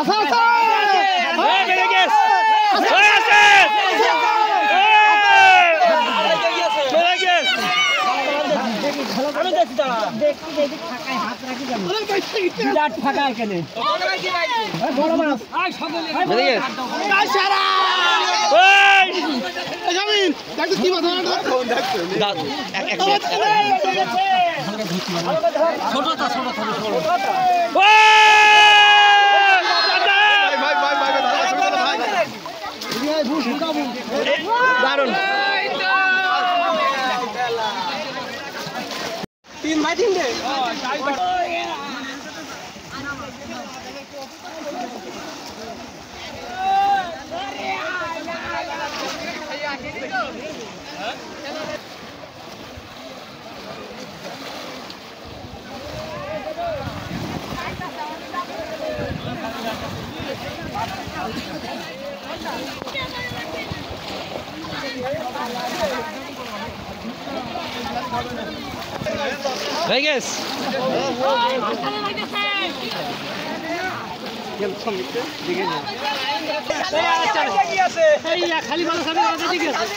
আচ্ছা আচ্ছা এই, বেড়ে গেছ। হয়ে আছে। এই, বেড়ে গেছ। বিরাট ফাঁকা এখানে। বড় মাছ। বেড়ে জামিন দেখো কি মাথা দারুণ হয়ে গেছ খালি মানুষ আমি আমাদের দিকে আছে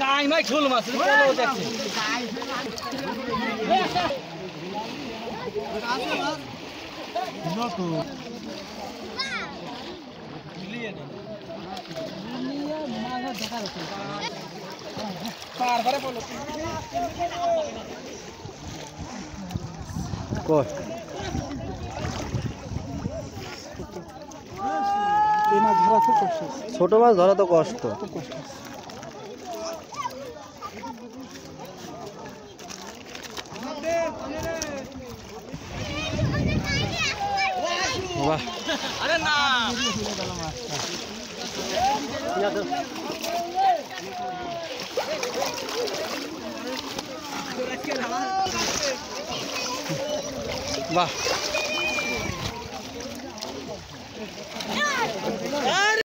গাই মাই ছোল মাছ দেখছে ধরা খুব কষ্ট ছোট মাছ ধরা তো কষ্ট। খুব কষ্ট বাহ। বাহ। What?